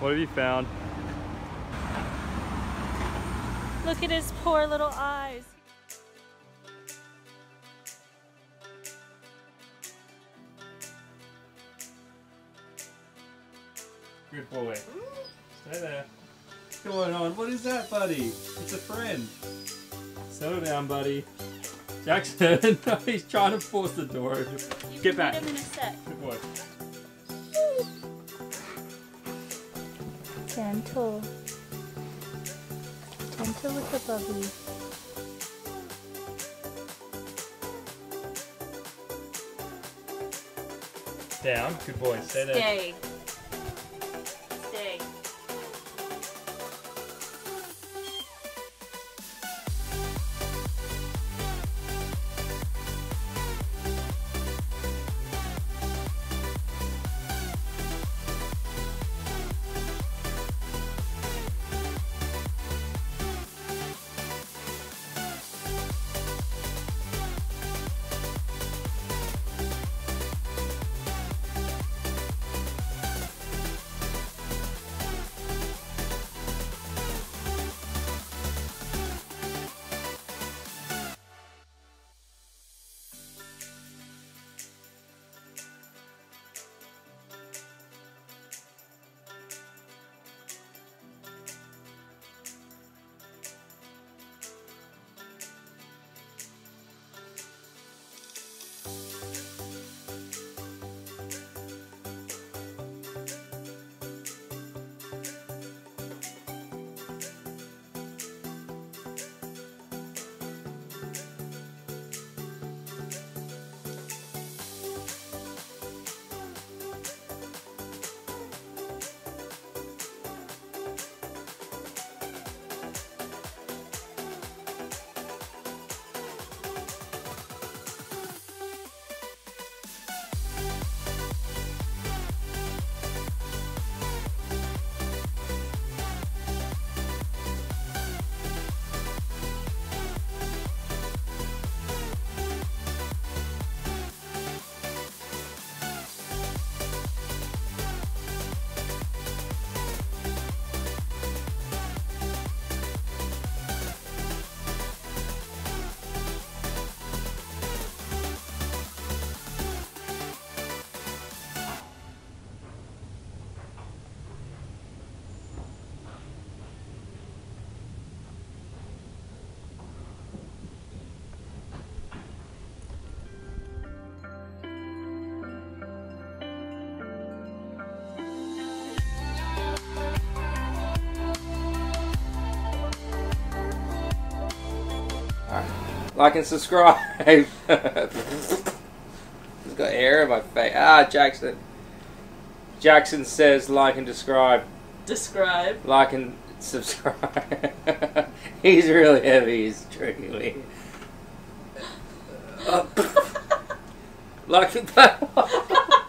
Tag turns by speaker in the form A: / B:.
A: What have you found?
B: Look at his poor little eyes.
A: Good boy. Stay there. What's going on? What is that, buddy? It's a friend. Settle down, buddy. Jackson, he's trying to force the door open.
B: You
A: Get back.
B: meet him in a sec.
A: Good boy.
B: Gentle. Gentle with the puppy.
A: Down. Good boy. Stay there.
B: Stay. Stay.
C: Like and subscribe. He's got hair in my face. Ah, Jackson. Jackson says like and describe.
B: Describe.
C: Like and subscribe. he's really heavy. He's tricking me. Uh, like and